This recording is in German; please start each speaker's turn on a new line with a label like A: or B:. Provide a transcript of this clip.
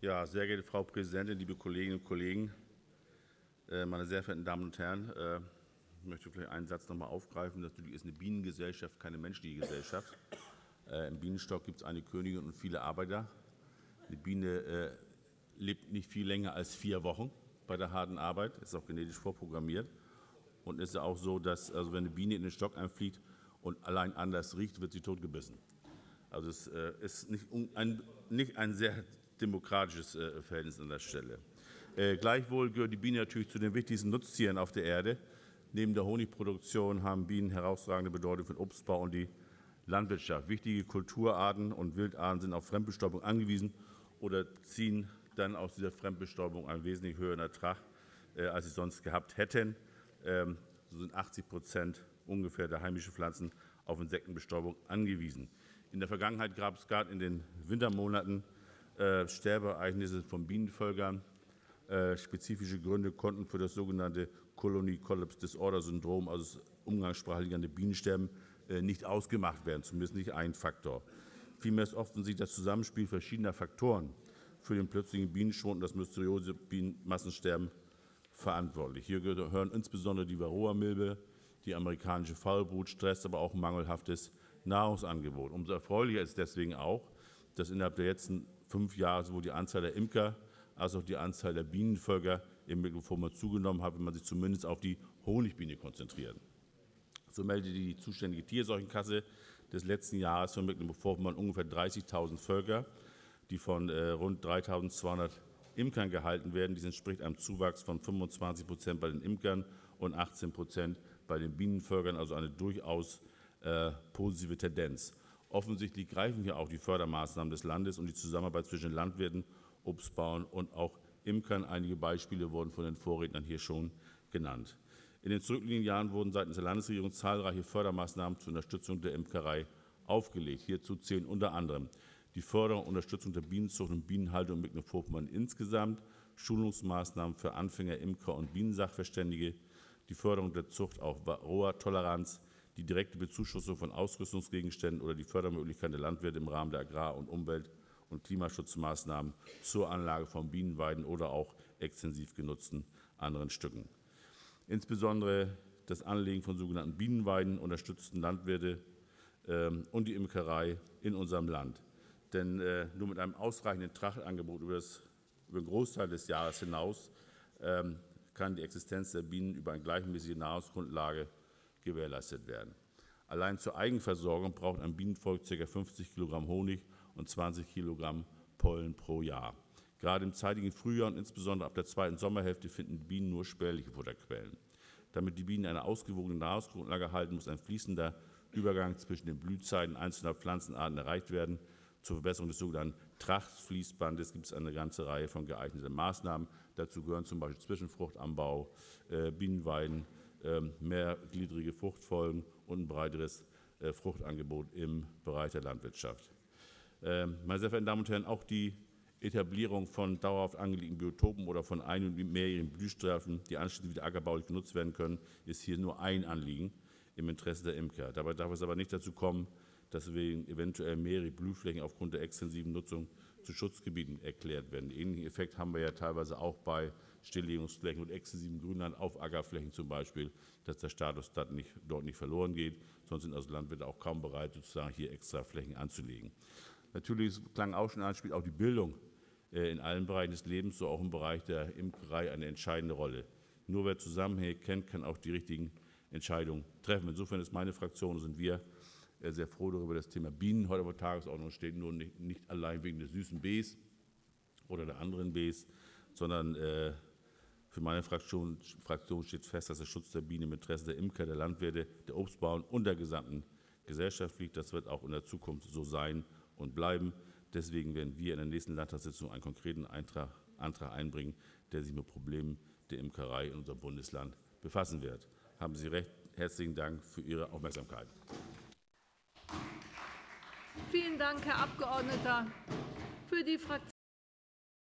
A: Ja, sehr geehrte Frau Präsidentin, liebe Kolleginnen und Kollegen, äh, meine sehr verehrten Damen und Herren, äh, ich möchte vielleicht einen Satz noch mal aufgreifen. Natürlich ist eine Bienengesellschaft keine menschliche Gesellschaft. Äh, Im Bienenstock gibt es eine Königin und viele Arbeiter. Eine Biene lebt nicht viel länger als vier Wochen bei der harten Arbeit, ist auch genetisch vorprogrammiert. Und es ist auch so, dass also wenn eine Biene in den Stock einfliegt und allein anders riecht, wird sie totgebissen. Also es ist nicht ein, nicht ein sehr demokratisches äh, Verhältnis an der Stelle. Äh, gleichwohl gehört die Biene natürlich zu den wichtigsten Nutztieren auf der Erde. Neben der Honigproduktion haben Bienen herausragende Bedeutung für den Obstbau und die Landwirtschaft. Wichtige Kulturarten und Wildarten sind auf Fremdbestäubung angewiesen oder ziehen dann aus dieser Fremdbestäubung einen wesentlich höheren Ertrag, äh, als sie sonst gehabt hätten. Ähm, so sind 80 Prozent ungefähr der heimischen Pflanzen auf Insektenbestäubung angewiesen. In der Vergangenheit gab es gerade in den Wintermonaten äh, Sterbeereignisse von Bienenvölkern. Äh, spezifische Gründe konnten für das sogenannte Colony Collapse Disorder Syndrom, also umgangssprachlich an Bienensterben, äh, nicht ausgemacht werden, zumindest nicht ein Faktor. Vielmehr ist offensichtlich das Zusammenspiel verschiedener Faktoren für den plötzlichen Bienenschwund und das mysteriöse Bienenmassensterben verantwortlich. Hier gehören insbesondere die Varroa-Milbe, die amerikanische Faulbrut, Stress, aber auch mangelhaftes Nahrungsangebot. Umso erfreulicher ist deswegen auch, dass innerhalb der letzten fünf Jahren sowohl die Anzahl der Imker als auch die Anzahl der Bienenvölker in Mecklenburg-Vorpommern zugenommen hat, wenn man sich zumindest auf die Honigbiene konzentriert. So meldete die zuständige Tierseuchenkasse des letzten Jahres von Mecklenburg-Vorpommern ungefähr 30.000 Völker, die von äh, rund 3.200 Imkern gehalten werden. Dies entspricht einem Zuwachs von 25 Prozent bei den Imkern und 18 Prozent bei den Bienenvölkern, also eine durchaus äh, positive Tendenz. Offensichtlich greifen hier auch die Fördermaßnahmen des Landes und die Zusammenarbeit zwischen Landwirten, Obstbauern und auch Imkern. Einige Beispiele wurden von den Vorrednern hier schon genannt. In den zurückliegenden Jahren wurden seitens der Landesregierung zahlreiche Fördermaßnahmen zur Unterstützung der Imkerei aufgelegt. Hierzu zählen unter anderem die Förderung und Unterstützung der Bienenzucht und Bienenhaltung in Mecklenburg-Vorpommern insgesamt, Schulungsmaßnahmen für Anfänger, Imker und Bienensachverständige, die Förderung der Zucht auf Varroa-Toleranz, die direkte Bezuschussung von Ausrüstungsgegenständen oder die Fördermöglichkeiten der Landwirte im Rahmen der Agrar- und Umwelt- und Klimaschutzmaßnahmen zur Anlage von Bienenweiden oder auch extensiv genutzten anderen Stücken. Insbesondere das Anlegen von sogenannten Bienenweiden unterstützten Landwirte ähm, und die Imkerei in unserem Land. Denn äh, nur mit einem ausreichenden Trachtangebot über, das, über den Großteil des Jahres hinaus ähm, kann die Existenz der Bienen über eine gleichmäßige Nahrungsgrundlage gewährleistet werden. Allein zur Eigenversorgung braucht ein Bienenvolk ca. 50 Kilogramm Honig und 20 Kilogramm Pollen pro Jahr. Gerade im zeitigen Frühjahr und insbesondere ab der zweiten Sommerhälfte finden Bienen nur spärliche Futterquellen. Damit die Bienen eine ausgewogene Nahrungsgrundlage halten, muss ein fließender Übergang zwischen den Blühzeiten einzelner Pflanzenarten erreicht werden. Zur Verbesserung des sogenannten Trachtfließbandes gibt es eine ganze Reihe von geeigneten Maßnahmen. Dazu gehören zum Beispiel Zwischenfruchtanbau, äh, Bienenweiden, mehrgliedrige Fruchtfolgen und ein breiteres äh, Fruchtangebot im Bereich der Landwirtschaft. Ähm, meine sehr verehrten Damen und Herren, auch die Etablierung von dauerhaft angelegten Biotopen oder von ein- und mehrjährigen Blühstreifen, die anschließend wieder ackerbaulich genutzt werden können, ist hier nur ein Anliegen im Interesse der Imker. Dabei darf es aber nicht dazu kommen, dass wegen eventuell mehrere Blühflächen aufgrund der extensiven Nutzung zu Schutzgebieten erklärt werden. Ähnlichen Effekt haben wir ja teilweise auch bei Stilllegungsflächen und exzessivem Grünland auf Ackerflächen zum Beispiel, dass der Status dort nicht, dort nicht verloren geht. Sonst sind also Landwirte auch kaum bereit, sozusagen hier extra Flächen anzulegen. Natürlich klang auch schon an, spielt auch die Bildung äh, in allen Bereichen des Lebens, so auch im Bereich der Imkerei, eine entscheidende Rolle. Nur wer Zusammenhänge kennt, kann auch die richtigen Entscheidungen treffen. Insofern ist meine Fraktion, sind wir sehr froh darüber, dass das Thema Bienen heute auf der Tagesordnung steht, nur nicht, nicht allein wegen des süßen Bs oder der anderen Bs, sondern äh, für meine Fraktion, Fraktion steht fest, dass der Schutz der Bienen im Interesse der Imker, der Landwirte, der Obstbauern und der gesamten Gesellschaft liegt. Das wird auch in der Zukunft so sein und bleiben. Deswegen werden wir in der nächsten Landtagssitzung einen konkreten Eintrag, Antrag einbringen, der sich mit Problemen der Imkerei in unserem Bundesland befassen wird. Haben Sie recht. Herzlichen Dank für Ihre Aufmerksamkeit.
B: Vielen Dank, Herr Abgeordneter. Für die Fraktion